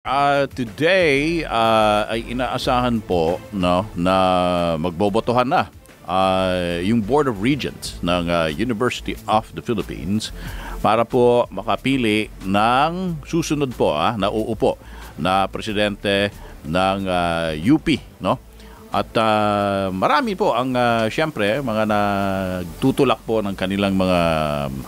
Uh, today uh, ay inaasahan po no, na magbobotohan na uh, yung Board of Regents ng uh, University of the Philippines para po makapili ng susunod po ah, na uupo na presidente ng uh, UP. No? At uh, marami po ang uh, siyempre mga nagtutulak po ng kanilang mga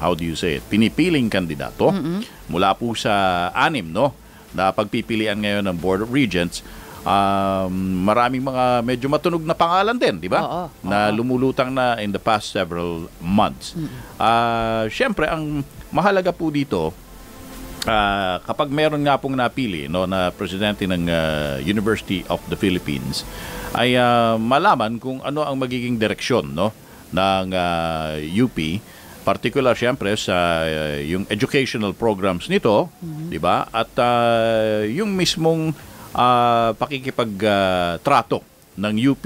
how do you say it, pinipiling kandidato mm-hmm. mula po sa anim no na pagpipilian ngayon ng Board of Regents, um, maraming mga medyo matunog na pangalan din, di ba? Oo, na oo. lumulutang na in the past several months. Ah, Siyempre, ang mahalaga po dito, ah, kapag meron nga pong napili no, na presidente ng ah, University of the Philippines, ay ah, malaman kung ano ang magiging direksyon no, ng ah, UP particular siyempre sa uh, yung educational programs nito, 'di ba? At uh, yung mismong uh, pakikipag-trato ng UP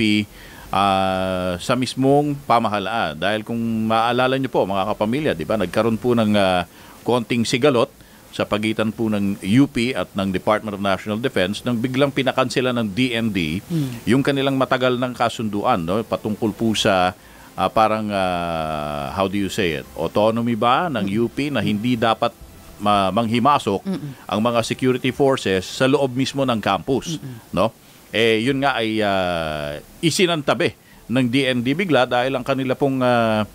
uh, sa mismong pamahalaan dahil kung maalala niyo po mga kapamilya, 'di ba? Nagkaroon po ng uh, konting sigalot sa pagitan po ng UP at ng Department of National Defense nang biglang pinakansela ng DND yung kanilang matagal ng kasunduan no patungkol po sa ah, parang ah, how do you say it? Autonomy ba ng UP na hindi dapat ma- manghimasok ang mga security forces sa loob mismo ng campus, no? Eh yun nga ay ah, isinantabi ng DND bigla dahil ang kanila pong ah,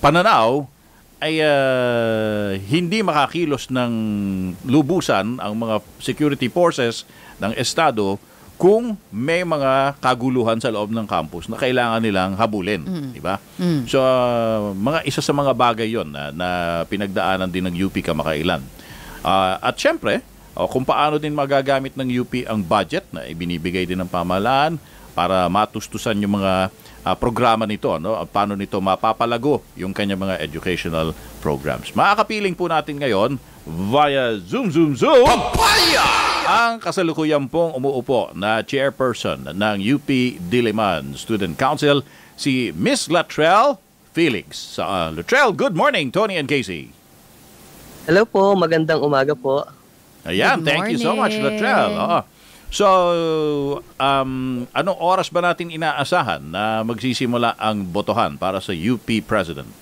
pananaw ay ah, hindi makakilos ng lubusan ang mga security forces ng estado kung may mga kaguluhan sa loob ng campus na kailangan nilang habulin, di ba? So ah, mga isa sa mga bagay 'yon na, na pinagdaanan din ng UP kamakailan. Ah, at syempre, oh, kung paano din magagamit ng UP ang budget na ibinibigay din ng pamahalaan para matustusan yung mga ah, programa nito, no? Paano nito mapapalago yung kanyang mga educational programs. Makakapiling po natin ngayon via Zoom Zoom Zoom ang kasalukuyan pong umuupo na chairperson ng UP Diliman Student Council, si Miss Latrell Felix. Sa uh, Latrell, good morning, Tony and Casey. Hello po, magandang umaga po. Ayan, Good thank you so much. Latrell. Oo. So, um, anong oras ba natin inaasahan na magsisimula ang botohan para sa UP President?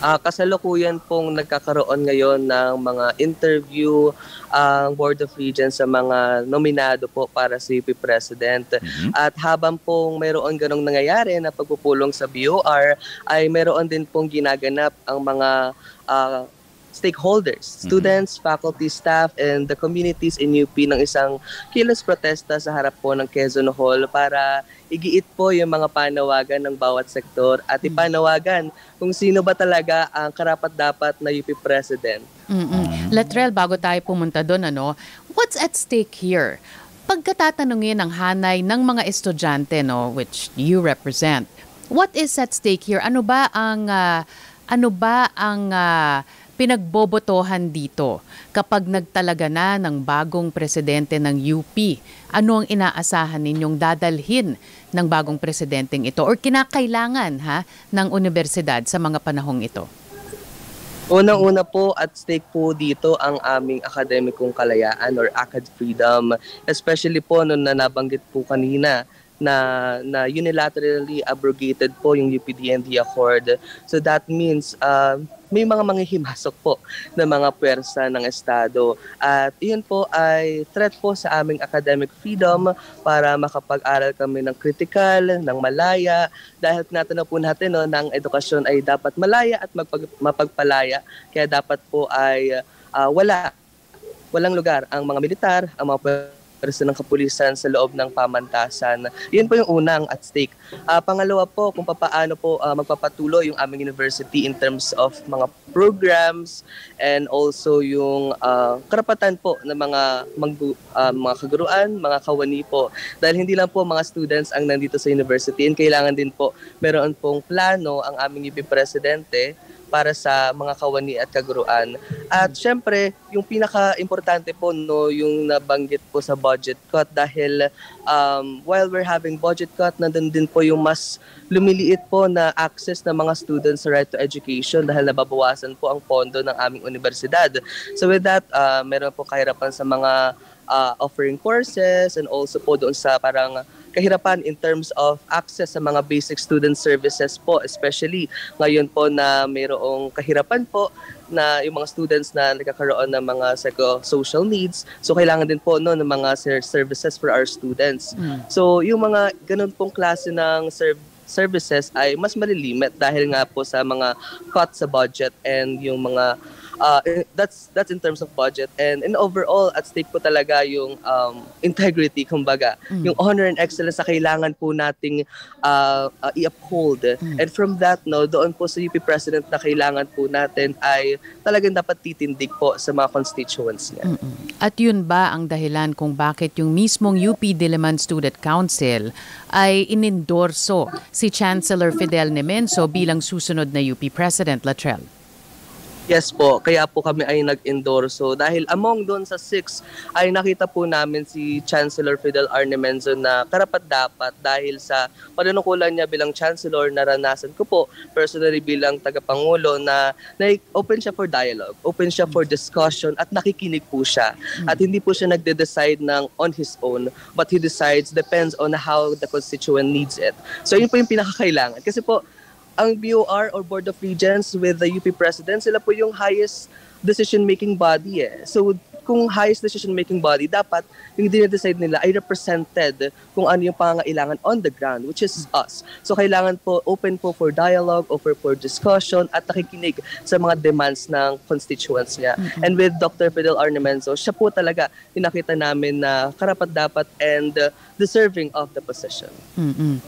Ah, kasalukuyan pong nagkakaroon ngayon ng mga interview ang Board of Regents sa mga nominado po para sa UP President. Mhm. At habang pong mayroon ganong nangyayari na pagpupulong sa BOR, ay mayroon din pong ginaganap ang mga ah, stakeholders, students, faculty, staff, and the communities in UP ng isang kilos protesta sa harap po ng Quezon Hall para igiit po yung mga panawagan ng bawat sektor at ipanawagan kung sino ba talaga ang karapat-dapat na UP President. Mm-mm. Latrell, bago tayo pumunta doon, ano, what's at stake here? Pagkatatanungin ng hanay ng mga estudyante, no, which you represent, what is at stake here? Ano ba ang ah, ano ba ang ah, pinagbobotohan dito kapag nagtalaga na ng bagong presidente ng UP? Ano ang inaasahan ninyong dadalhin ng bagong presidenteng ito or kinakailangan ha ng universidad sa mga panahong ito? Unang-una po at stake po dito ang aming akademikong kalayaan or acad freedom, especially po nung na nabanggit po kanina na na unilaterally abrogated po yung UPDND Accord. So that means uh, may mga manghihimasok po ng mga pwersa ng Estado. At iyon po ay threat po sa aming academic freedom para makapag-aral kami ng critical, ng malaya. Dahil tinatanaw po natin no, ng edukasyon ay dapat malaya at magpag- mapagpalaya. Kaya dapat po ay ah, wala walang lugar ang mga militar, ang mga pwersa ng kapulisan sa loob ng pamantasan. Yun po yung unang at stake. Ah, pangalawa po, kung paano po ah, magpapatuloy yung aming university in terms of mga programs and also yung ah, karapatan po ng mga magbu- ah, mga kaguruan, mga kawani po. Dahil hindi lang po mga students ang nandito sa university and kailangan din po meron pong plano ang aming UP Presidente para sa mga kawani at kaguruan. At syempre, yung pinaka-importante po no, yung nabanggit po sa budget cut dahil um, while we're having budget cut, nandun din po yung mas lumiliit po na access ng mga students sa right to education dahil nababawasan po ang pondo ng aming universidad. So with that, uh, meron po kahirapan sa mga uh, offering courses and also po doon sa parang kahirapan in terms of access sa mga basic student services po, especially ngayon po na mayroong kahirapan po na yung mga students na nagkakaroon ng mga psycho-social needs. So, kailangan din po no, ng mga services for our students. Mm. So, yung mga ganun pong klase ng serv- services ay mas malilimit dahil nga po sa mga cut sa budget and yung mga uh, that's that's in terms of budget and in overall at stake po talaga yung um, integrity kumbaga mm. yung honor and excellence sa kailangan po nating uh, uh, i-uphold mm. and from that no doon po sa UP president na kailangan po natin ay talagang dapat titindig po sa mga constituents niya Mm-mm. at yun ba ang dahilan kung bakit yung mismong UP Diliman Student Council ay inendorso si Chancellor Fidel Nemenso bilang susunod na UP President Latrell Yes po, kaya po kami ay nag-endorso dahil among doon sa six ay nakita po namin si Chancellor Fidel Arnemenzo na karapat dapat dahil sa panunukulan niya bilang Chancellor naranasan ko po personally bilang tagapangulo na, na open siya for dialogue, open siya for discussion at nakikinig po siya. At hindi po siya nagde-decide ng on his own but he decides depends on how the constituent needs it. So yun po yung pinakakailangan. Kasi po ang BOR or Board of Regents with the UP President, sila po yung highest decision-making body eh. So kung highest decision-making body, dapat yung dinedecide nila ay represented kung ano yung pangangailangan on the ground, which is us. So kailangan po open po for dialogue, open for discussion, at nakikinig sa mga demands ng constituents niya. Mm-hmm. And with Dr. Fidel Arnemenzo, siya po talaga yung nakita namin na karapat-dapat and uh, deserving of the position. Mm-hmm.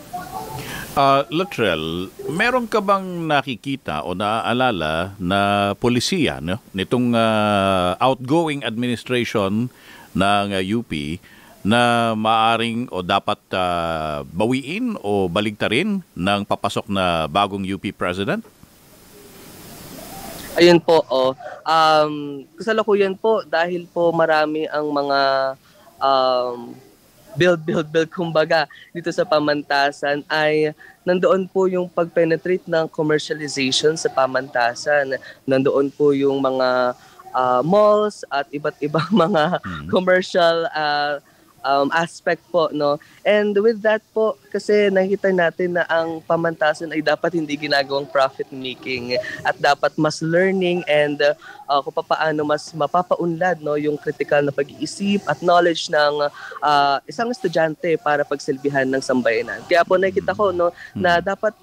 Uh, Latrell, meron ka bang nakikita o naaalala na polisiya no? nitong uh, outgoing administration ng uh, UP na maaring o dapat uh, bawiin o baligtarin ng papasok na bagong UP president? Ayun po, oh. Um, kasalukuyan po dahil po marami ang mga um, build, build, build, kumbaga, dito sa pamantasan ay nandoon po yung pag-penetrate ng commercialization sa pamantasan. Nandoon po yung mga uh, malls at iba't ibang mga mm-hmm. commercial uh, um, aspect po, no? And with that po, kasi nakita natin na ang pamantasan ay dapat hindi ginagawang profit making at dapat mas learning and uh, kung paano mas mapapaunlad no yung critical na pag-iisip at knowledge ng uh, isang estudyante para pagsilbihan ng sambayanan. Kaya po nakita ko no na hmm. dapat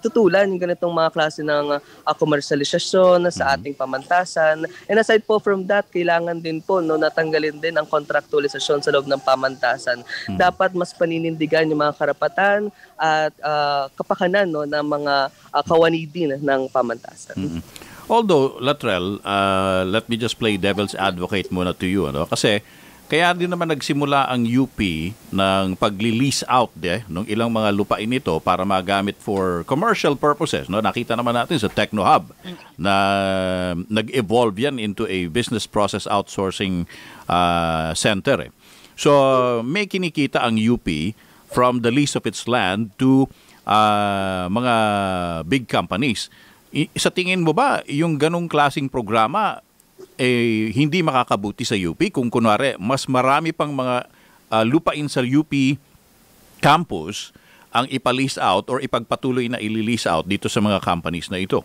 tutulan yung ganitong mga klase ng uh, komersyalisasyon sa mm-hmm. ating pamantasan. And aside po from that, kailangan din po no, natanggalin din ang contractualisasyon sa loob ng pamantasan. Mm-hmm. Dapat mas paninindigan yung mga karapatan at uh, kapakanan no, ng mga uh, kawanidin ng pamantasan. Mm-hmm. Although, Latrell, uh, let me just play devil's advocate muna to you. Ano? Kasi kaya din naman nagsimula ang UP ng pagli-lease out de, ng ilang mga lupain nito para magamit for commercial purposes. No? Nakita naman natin sa Techno Hub na nag-evolve yan into a business process outsourcing uh, center. Eh. So may kinikita ang UP from the lease of its land to uh, mga big companies. I, sa tingin mo ba yung ganong klasing programa eh, hindi makakabuti sa UP kung kunwari mas marami pang mga uh, lupain sa UP campus ang ipa-lease out or ipagpatuloy na i-lease out dito sa mga companies na ito.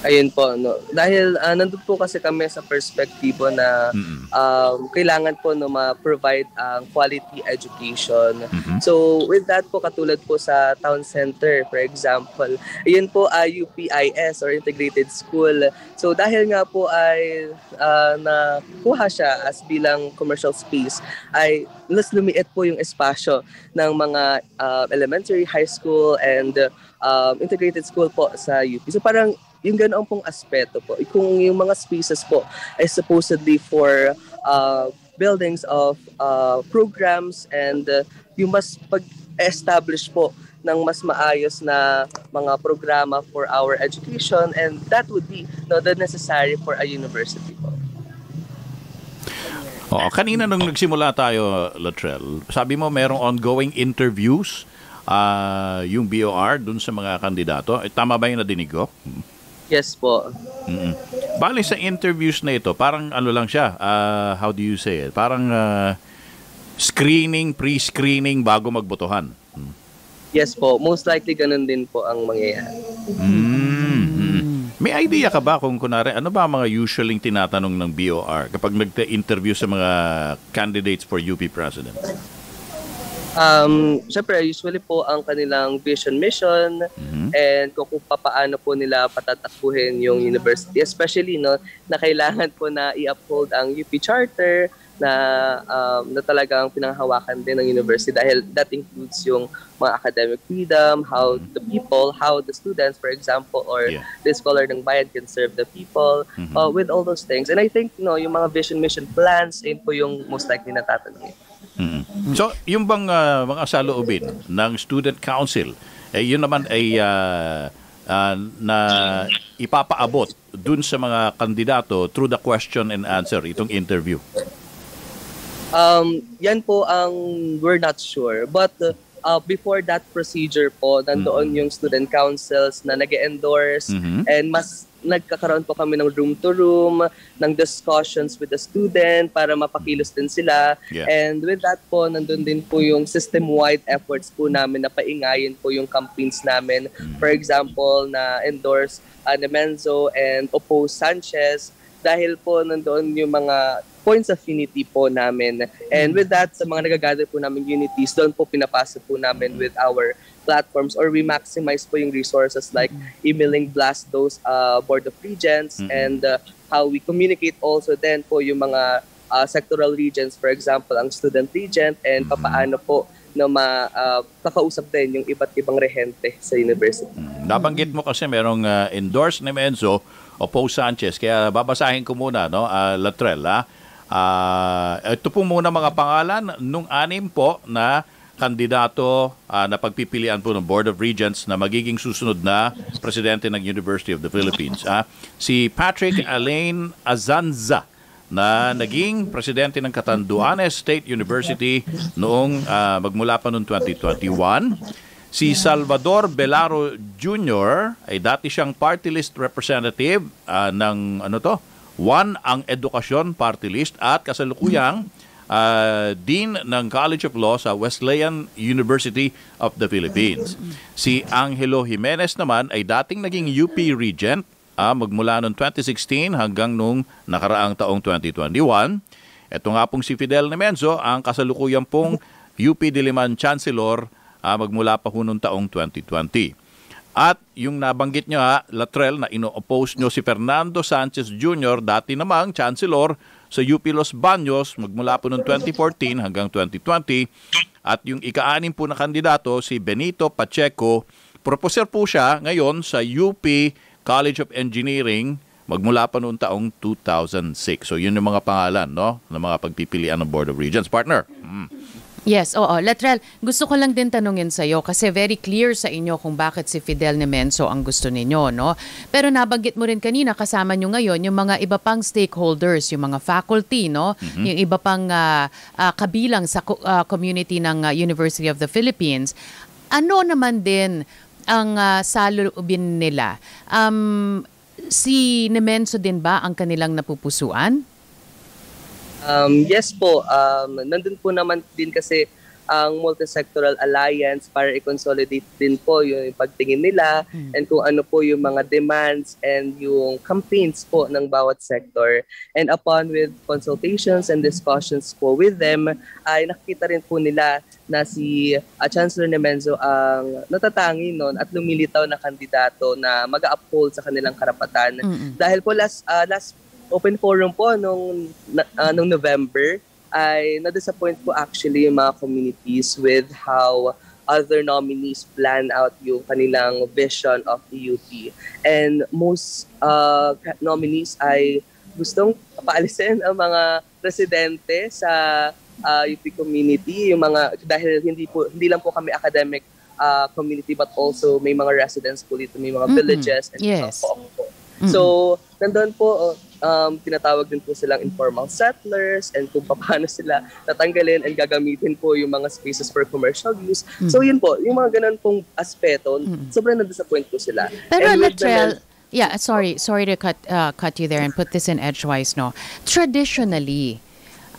Ayun po, no. Dahil uh, nandun po kasi kami sa perspektibo na um, kailangan po no, ma-provide ang uh, quality education. Mm-hmm. So with that po, katulad po sa town center, for example, ayun po uh, UPIS or Integrated School. So dahil nga po ay uh, nakuha siya as bilang commercial space, ay mas lumiit po yung espasyo ng mga uh, elementary, high school, and uh, integrated school po sa UP. So parang yung ganoon pong aspeto po. Kung yung mga spaces po ay supposedly for uh, buildings of uh, programs and uh, yung mas pag-establish po ng mas maayos na mga programa for our education and that would be no, the necessary for a university po. Oh, kanina nung nagsimula tayo, Latrell, sabi mo merong ongoing interviews uh, yung BOR dun sa mga kandidato. Eh, tama ba yung nadinig ko? Yes po. Mm-mm. Bali sa interviews na ito, parang ano lang siya, ah, how do you say it? Parang ah, screening, pre-screening bago magbotohan. Mm. Yes po. Most likely ganun din po ang mangyayari. Mm. mm. May idea ka ba kung kunwari, ano ba ang mga usually tinatanong ng BOR kapag nagte-interview sa mga candidates for UP President? Um, Siyempre, usually po ang kanilang vision mission Mhm. and kung, kung paano po nila patatakbuhin yung university. Especially no, na kailangan po na i-uphold ang UP Charter na, um, na talagang pinanghawakan din ng university dahil that includes yung mga academic freedom, how the people, how the students, for example, or Yeah. the scholar ng bayan can serve the people Mhm. uh, with all those things. And I think no, yung mga vision mission plans, yun po yung most likely na tatanungin. Mm. So, yung bang ah, mga saloobin ng Student Council, eh, yun naman ay ah, ah, na ipapaabot dun sa mga kandidato through the question and answer, itong interview. Um, yan po ang we're not sure. But uh, before that procedure po, nandoon yung student councils na nag endorse Mhm. and mas nagkakaroon po kami ng room to room, ng discussions with the student para mapakilos din sila. Yeah. And with that po, nandun din po yung system-wide efforts po namin na paingayin po yung campaigns namin. For example, na endorse uh, Nemenzo and oppose Sanchez dahil po nandoon yung mga points of unity po namin. And with that, sa mga nagagather po namin unities, doon po pinapasa po namin with our platforms or we maximize po yung resources like emailing blast those uh, Board of Regents Mhm. and uh, how we communicate also then po yung mga uh, sectoral regions, for example, ang student regent and Mhm. papaano po na makakausap din yung iba't ibang rehente sa university. Mm. Nabanggit mo kasi merong ah, endorse ni Menzo o Poe Sanchez. Kaya babasahin ko muna, no, ah, Latrell. ah. Ah, ito po muna mga pangalan nung anim po na kandidato ah, na pagpipilian po ng Board of Regents na magiging susunod na presidente ng University of the Philippines. Ah, si Patrick Alain Azanza na naging presidente ng Catanduanes State University noong ah, magmula pa noong 2021. Si Salvador Belaro Jr. ay dati siyang party list representative ah, ng ano to? One ang edukasyon party list at kasalukuyang ah, Dean ng College of Law sa Wesleyan University of the Philippines. Si Angelo Jimenez naman ay dating naging UP Regent ah, magmula noong 2016 hanggang nung nakaraang taong 2021. Ito nga pong si Fidel Nemenzo, ang kasalukuyang pong UP Diliman Chancellor ah, magmula pa ho noong taong 2020. At yung nabanggit nyo ha, Latrell, na ino-oppose nyo si Fernando Sanchez Jr., dati namang Chancellor sa UP Los Baños magmula po noong 2014 hanggang 2020. At yung ika-anim po na kandidato, si Benito Pacheco, proposer po siya ngayon sa UP College of Engineering magmula pa noong taong 2006. So yun yung mga pangalan no, ng mga pagpipilian ng Board of Regents. Partner. Mm. Yes, oo. Latrell, gusto ko lang din tanungin sa iyo kasi very clear sa inyo kung bakit si Fidel Nemenso ang gusto ninyo, no? Pero nabanggit mo rin kanina kasama nyo ngayon yung mga iba pang stakeholders, yung mga faculty, no? Yung iba pang ah, ah, kabilang sa ah, community ng ah, University of the Philippines. Ano naman din ang uh, salubin nila? Um, si Nemenso din ba ang kanilang napupusuan? Um, yes po, um, nandun po naman din kasi ang multi-sectoral alliance para i-consolidate din po yung pagtingin nila and kung ano po yung mga demands and yung campaigns po ng bawat sector. And upon with consultations and discussions po with them, ay nakita rin po nila na si uh, Chancellor Nemenzo ang natatangi noon at lumilitaw na kandidato na mag-uphold sa kanilang karapatan. Mm-mm. Dahil po last, uh, last open forum po nung, na- ah, nung November ay na-disappoint po actually yung mga communities with how other nominees plan out yung kanilang vision of the UP. And most uh, nominees ay gustong paalisin ang mga residente sa uh, UP community, yung mga dahil hindi po hindi lang po kami academic uh, community but also may mga residents po dito, may mga Mm-mm. villages and Yes. mga So, nandun po, um, tinatawag din po silang informal settlers and kung paano sila tatanggalin and gagamitin po yung mga spaces for commercial use. So, yun po, yung mga ganun pong aspeto, sobrang na-disappoint po sila. Pero Latrell, the Yeah, sorry, sorry to cut uh, cut you there and put this in edgewise, no. Traditionally,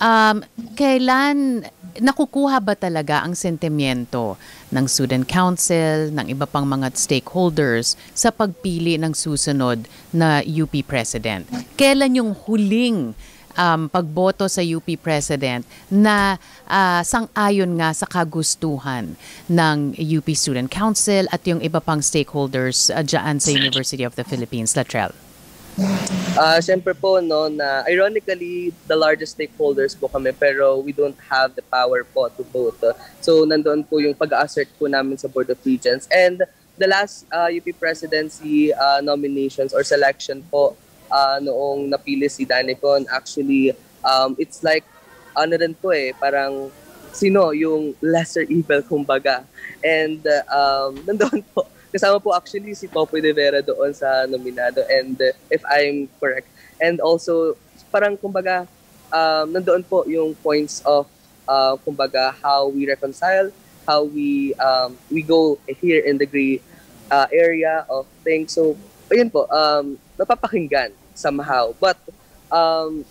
um, kailan nakukuha ba talaga ang sentimiento ng student council, ng iba pang mga stakeholders sa pagpili ng susunod na UP president? Kailan yung huling um, pagboto sa UP president na uh, sang-ayon nga sa kagustuhan ng UP Student Council at yung iba pang stakeholders uh, dyan sa University of the Philippines, Latrell? Uh, Siyempre po, no, na ironically, the largest stakeholders po kami pero we don't have the power po to vote. So, nandoon po yung pag-assert po namin sa Board of Regents. And the last uh, UP presidency uh, nominations or selection po uh, noong napili si Danicon, actually, um, it's like, ano rin po eh, parang sino yung lesser evil kumbaga. And uh, um, nandoon po, Kasama po actually si Popoy de Vera doon sa nominado and uh, if I'm correct. And also, parang kumbaga, um, nandoon po yung points of uh, kumbaga how we reconcile, how we um, we go here in the gray uh, area of things. So, ayun po, um, napapakinggan somehow. But um,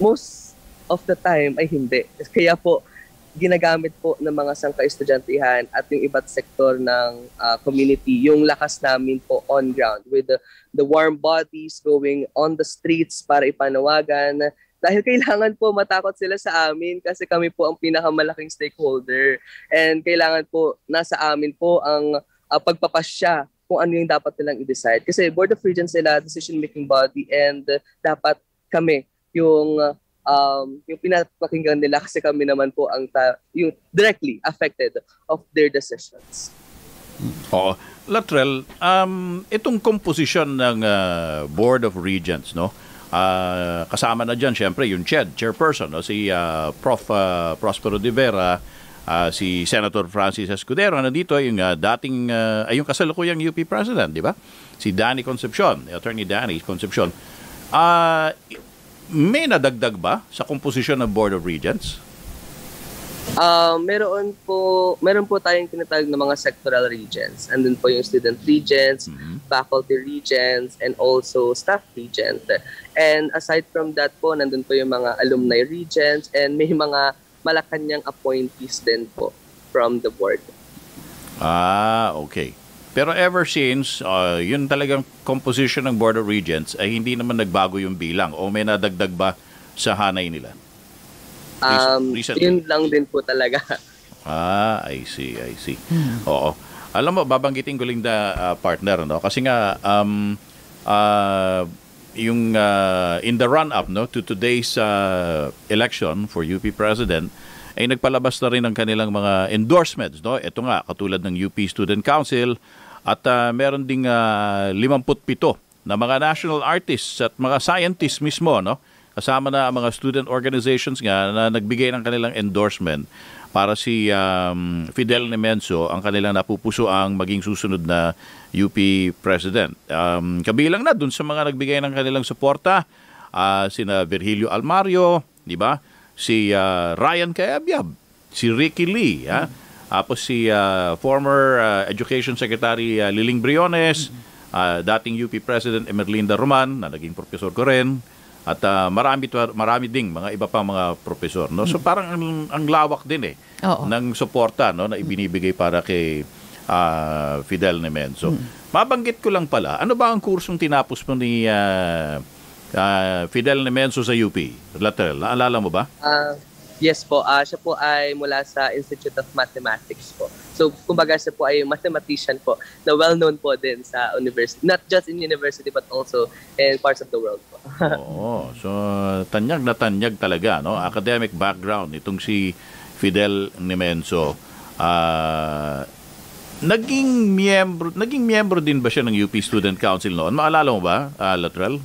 most of the time ay hindi. Kaya po, ginagamit po ng mga sangka-estudyantihan at yung iba't sektor ng uh, community yung lakas namin po on ground with the, the warm bodies going on the streets para ipanawagan. Dahil kailangan po matakot sila sa amin kasi kami po ang pinakamalaking stakeholder. And kailangan po nasa amin po ang uh, pagpapasya kung ano yung dapat nilang i-decide. Kasi Board of Regents sila decision making body and uh, dapat kami yung uh, um, yung pinapakinggan nila kasi kami naman po ang ta- yung directly affected of their decisions. Oo. Latrell, um, itong composition ng uh, Board of Regents, no? Uh, kasama na dyan, syempre, yung CHED, chairperson, no? si uh, Prof. Uh, Prospero de Vera, uh, si Senator Francis Escudero, nandito yung uh, dating, uh, ay yung kasalukuyang UP President, di ba? Si Danny Concepcion, Attorney Danny Concepcion. Uh, may nadagdag ba sa komposisyon ng Board of Regents? Uh, meron po meron po tayong tinatawag na mga sectoral regents. Andun po yung student regents, mm-hmm. faculty regents, and also staff regent. And aside from that po, nandun po yung mga alumni regents and may mga malakanyang appointees din po from the board. Ah, okay. Pero ever since, uh, yun talagang composition ng Board of Regents ay hindi naman nagbago yung bilang o may nadagdag ba sa hanay nila? Um, Recently. yun lang din po talaga. Ah, I see, I see. Hmm. Oo. Alam mo, babanggitin ko lang na uh, partner, no? Kasi nga, um, uh, yung uh, in the run-up no, to today's uh, election for UP President, ay nagpalabas na rin ng kanilang mga endorsements. No? Ito nga, katulad ng UP Student Council, at uh, meron ding uh, ah, 57 na mga national artists at mga scientists mismo, no? Kasama na ang mga student organizations nga na nagbigay ng kanilang endorsement para si um, Fidel Nemenso ang kanilang napupuso ang maging susunod na UP President. Um, kabilang na dun sa mga nagbigay ng kanilang suporta, uh, sina Virgilio Almario, di ba? Si uh, Ryan Cayabyab, si Ricky Lee, ha? Mm-hmm tapos si uh, former uh, Education Secretary uh, Liling Briones, uh, dating UP President Emerlinda Roman, na naging professor ko rin, at uh, marami marami ding mga iba pang mga profesor no? So parang ang, ang lawak din eh Oo. ng suporta no? Na ibinibigay para kay uh, Fidel Nemenso hmm. mabanggit ko lang pala ano ba ang kursong tinapos mo ni uh, uh, Fidel Nemenso sa UP Lateral naalala mo ba? Uh, Yes po, uh, siya po ay mula sa Institute of Mathematics po. So, kumbaga siya po ay mathematician po na well-known po din sa university. Not just in university but also in parts of the world po. Oo. So, tanyag na tanyag talaga, no? Academic background itong si Fidel Nemenso. Uh, naging miyembro naging miyembro din ba siya ng UP Student Council noon? Maalala mo ba, uh, Lateral?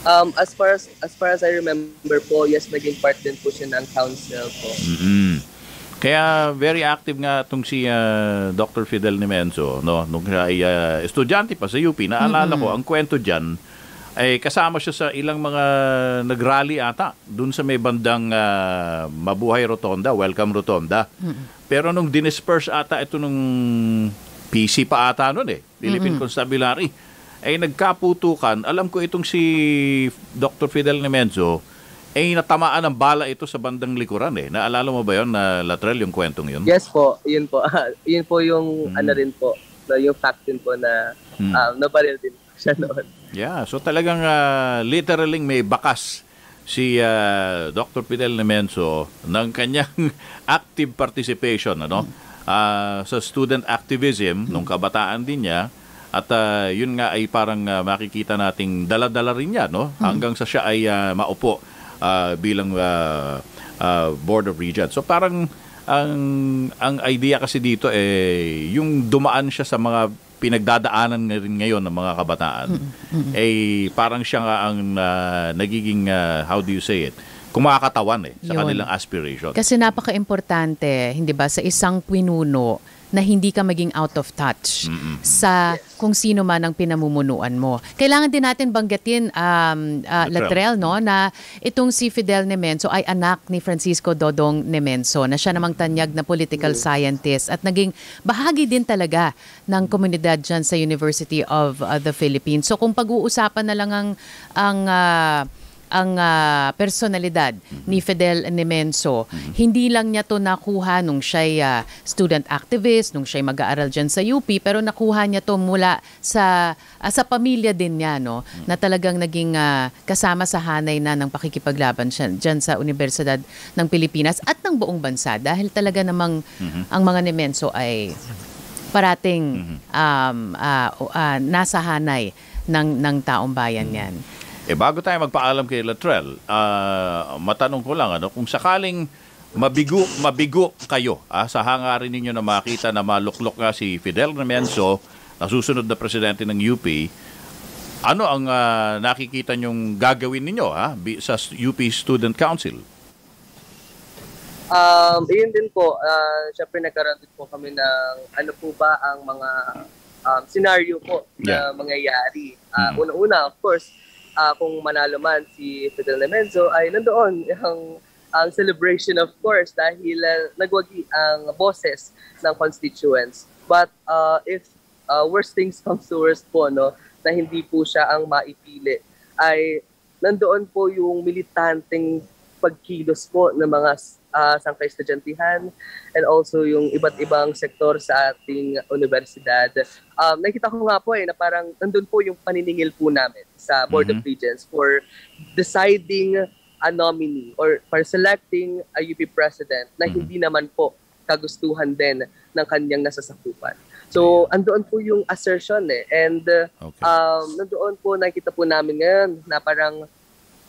Um, as far as as far as I remember po, yes, naging part din po siya ng council po. Mm-hmm. Kaya very active nga itong si uh, Dr. Fidel Nemenso, no? Nung siya ay uh, estudyante pa sa UP, naalala mm-hmm. ko, ang kwento diyan ay kasama siya sa ilang mga nagrally ata dun sa may bandang uh, Mabuhay Rotonda, Welcome Rotonda. Mm-hmm. Pero nung dinisperse ata ito nung PC pa ata noon eh, Philippine mm-hmm. Constabulary ay nagkaputukan. Alam ko itong si Dr. Fidel Nemenzo ay natamaan ng bala ito sa bandang likuran eh. Naalala mo ba yon na Latrell yung kwentong yun? Yes po, yun po. yun po yung Mm. ano rin po, na yung fact din po na Mm. um, nabaril din siya noon. Yeah, so talagang ah, literally may bakas si ah, Dr. Fidel Nemenzo ng kanyang active participation ano Ah, sa student activism nung kabataan din niya at ah, yun nga ay parang ah, makikita nating dala-dala rin niya no hanggang sa siya ay ah, maupo ah, bilang ah, ah, board of regents. So parang ang ang idea kasi dito eh yung dumaan siya sa mga pinagdadaanan nga rin ngayon ng mga kabataan eh parang siya nga ang ah, nagiging ah, how do you say it kumakatawan eh sa Yun. kanilang aspiration. Kasi napaka-importante, hindi ba, sa isang pinuno na hindi ka maging out of touch sa kung sino man ang pinamumunuan mo. Kailangan din natin banggitin, um, uh, Latrell. Latrell, no, na itong si Fidel Nemenso ay anak ni Francisco Dodong Nemenso, na siya namang tanyag na political scientist at naging bahagi din talaga ng komunidad dyan sa University of uh, the Philippines. So kung pag-uusapan na lang ang, ang ah, ang ah, personalidad ni Fidel Nemenso. Hindi lang niya to nakuha nung siya student activist, nung siya mag-aaral dyan sa UP, pero nakuha niya to mula sa ah, sa pamilya din niya no, na talagang naging ah, kasama sa hanay na ng pakikipaglaban siya dyan sa Universidad ng Pilipinas at ng buong bansa. Dahil talaga namang ang mga Nemenso ay parating um, ah, o- ah, nasa hanay ng ng taong bayan yan. Eh bago tayo magpaalam kay Latrell, ah, matanong ko lang ano kung sakaling mabigo mabigo kayo ah, sa hangarin ninyo na makita na maluklok nga si Fidel Nemenzo na susunod na presidente ng UP, ano ang ah, nakikita nyong gagawin ninyo ha, sa UP Student Council? Um, yun din po, uh, syempre nagkaroon din po kami ng ano po ba ang mga um, scenario po Yeah. na mangyayari. Uh, Mhm. Una-una, of course, uh, kung manalo man si Fidel Nemenzo ay nandoon ang ang celebration of course dahil uh, nagwagi ang boses ng constituents. But uh, if uh, worst things comes to worst po, no, na hindi po siya ang maipili, ay nandoon po yung militanteng pagkilos po ng mga uh, sangkay estudyantihan and also yung iba't ibang sektor sa ating universidad. Um, nakita ko nga po eh na parang nandun po yung paniningil po namin sa Board of Mhm. Regents for deciding a nominee or for selecting a UP president na Mhm. hindi naman po kagustuhan din ng kanyang nasasakupan. So, andoon po yung assertion eh. And uh, Okay. um, nandoon po nakita po namin ngayon na parang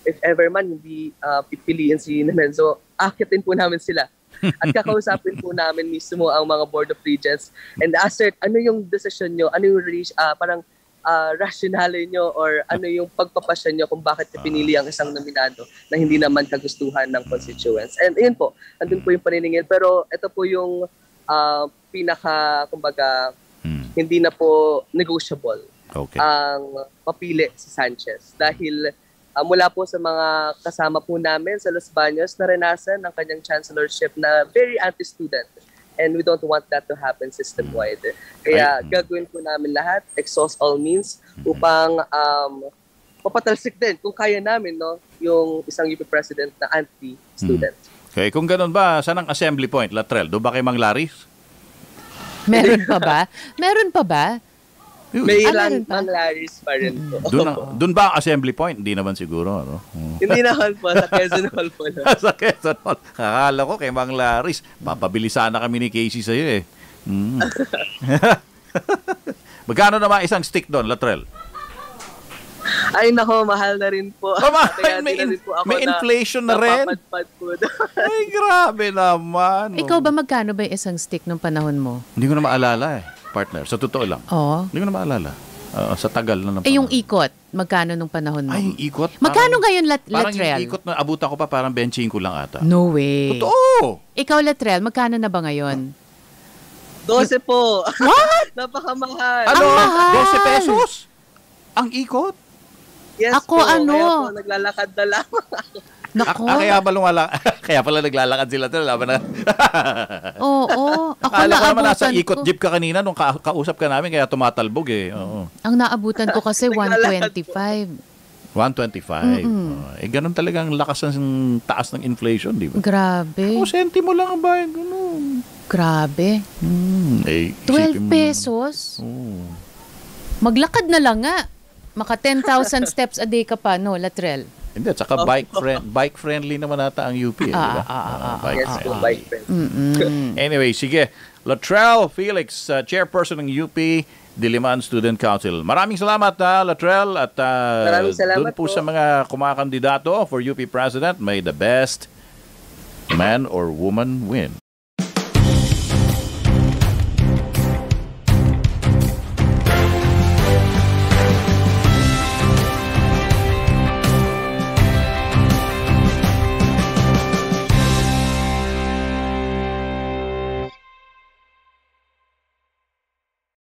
if ever man hindi uh, pipiliin si Nemenzo, akitin po namin sila. At kakausapin po namin mismo ang mga Board of Regents and assert ano yung decision nyo, ano yung ah, parang uh, rationale nyo or ano yung pagpapasya nyo kung bakit pinili ang isang nominado na hindi naman kagustuhan ng constituents. And yun po, andun po yung paniningil. Pero ito po yung ah, pinaka, kumbaga, Hmm, hindi na po negotiable Okay. ang papili si Sanchez dahil ah, mula po sa mga kasama po namin sa Los Baños naranasan ng kanyang chancellorship na very anti-student and we don't want that to happen system-wide. Kaya Ay, gagawin po namin lahat, exhaust all means upang um, mapatalsik din kung kaya namin no yung isang UP president na anti-student. Okay, kung ganun ba, saan ang assembly point, Latrell? Doon ba kay Mang Laris? Meron pa ba? Meron pa ba? May Ah, ilang meron pa? rin po. Doon, ang- doon ba ang assembly point? Hindi naman siguro, ano? Hindi naman po, sa Quezon Hall po. No? sa Quezon Hall. Akala ko kay Mang Laris, papabili sana kami ni Casey sa'yo eh. Mm. Magkano naman isang stick doon, Latrell? Ay nako, mahal na rin po. Oh, mahal. Kaya May na in- rin po ako may na- inflation na rin. po doon. Ay, grabe naman. Ikaw ba magkano ba yung isang stick nung panahon mo? Hindi ko na maalala eh, partner. Sa totoo lang. Oo. Hindi ko na maalala. Ah, sa tagal na ng Eh, yung ikot, magkano nung panahon mo? Ay, yung ikot. magkano parang- ngayon, Lat- Parang Latrell? yung ikot na abutan ko pa, parang benching ko lang ata. No way. Totoo! Ikaw, Latrell, magkano na ba ngayon? 12 po. What? Napakamahal. Ano? mahal! 12 pesos? Ang ikot? Yes Ako, po. ano? Kaya po, naglalakad na lang. Nako. Ah, kaya pala wala, kaya pala naglalakad sila to, laban na. Oo. Ako Akala ko naman nasa ikot ko. jeep ka kanina nung ka- kausap ka namin kaya tumatalbog eh. Oo. Ang naabutan ko kasi Naglalakad 125. 125. Oh, eh ganun talagang lakas ng taas ng inflation, di ba? Grabe. O sentimo lang ang bayad ganun. Grabe. Hmm, eh, 12 isipin mo- pesos? Oo. Maglakad na lang nga. Maka 10,000 steps a day ka pa, no, Latrell? Hindi, tsaka bike friend, bike friendly naman ata ang UP, eh, di ba? Ah, ah, ah, Ah, ah, bike Yes friendly. bike friend. Mm-mm. Anyway, sige. Latrell Felix, uh, chairperson ng UP Diliman Student Council. Maraming salamat, ha, Latrell. At uh, dun po, po. sa mga kumakandidato for UP President, may the best man or woman win.